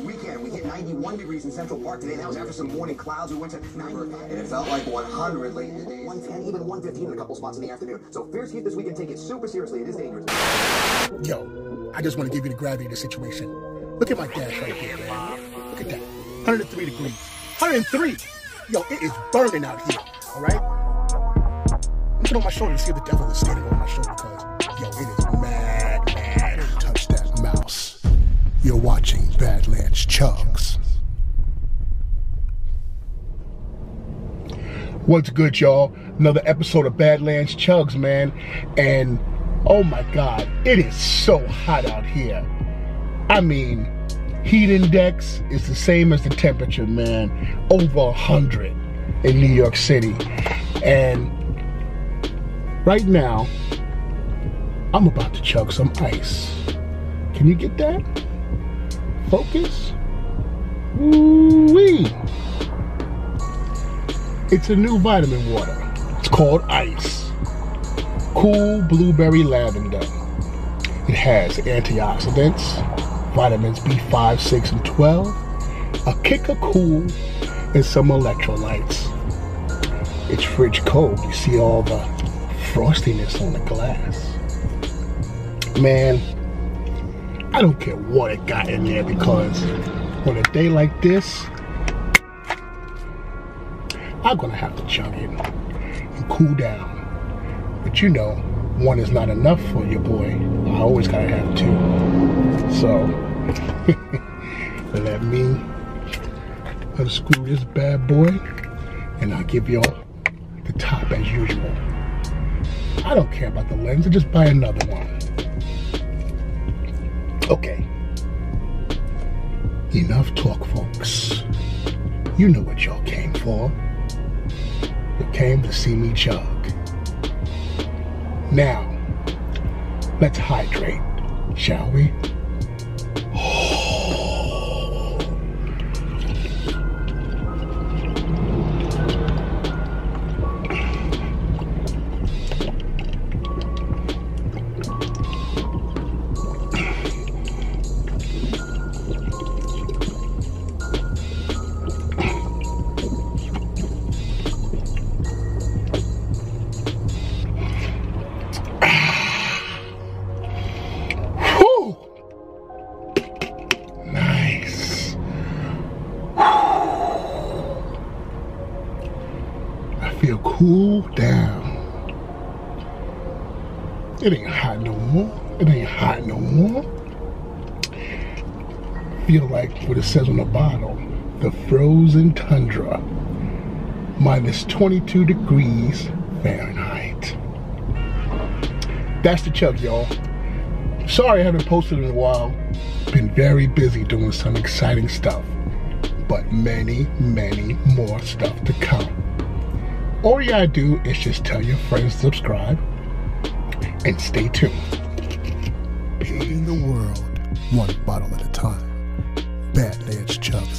weekend. We hit 91 degrees in Central Park today. That was after some morning clouds. We went to 90, and it felt like 100 late in the day. 110, even 115 in a couple spots in the afternoon. So fierce heat this weekend. Take it super seriously. It is dangerous. Yo, I just want to give you the gravity of the situation. Look at my dash right here, man. Look at that. 103 degrees. 103. Yo, it is burning out here. All right. Look at on my shoulder to see if the devil is standing on my shoulder because yo, it is You're watching Badlands Chugs. What's good, y'all? Another episode of Badlands Chugs, man. And oh my God, it is so hot out here. I mean, heat index is the same as the temperature, man. Over 100 in New York City. And right now, I'm about to chug some ice. Can you get that? Focus? Woo-wee. It's a new vitamin water. It's called Ice. Cool Blueberry Lavender. It has antioxidants, vitamins B5, 6, and 12, a kick of cool, and some electrolytes. It's fridge cold. You see all the frostiness on the glass. Man, I don't care what it got in there because on a day like this, I'm gonna have to chug it and cool down. But you know, one is not enough for your boy. I always gotta have two. So, let me unscrew this bad boy and I'll give y'all the top as usual. I don't care about the lens, I just buy another one. Okay. Enough talk, folks. You know what y'all came for. You came to see me chug. Now, let's hydrate, shall we? Feel cool down. It ain't hot no more. It ain't hot no more. Feel like what it says on the bottle, the frozen tundra, minus 22 degrees Fahrenheit. That's the chug, y'all. Sorry I haven't posted in a while. Been very busy doing some exciting stuff. But many, many more stuff to come. All you gotta do is just tell your friends subscribe and stay tuned. In the world, one bottle at a time. Chugs is back.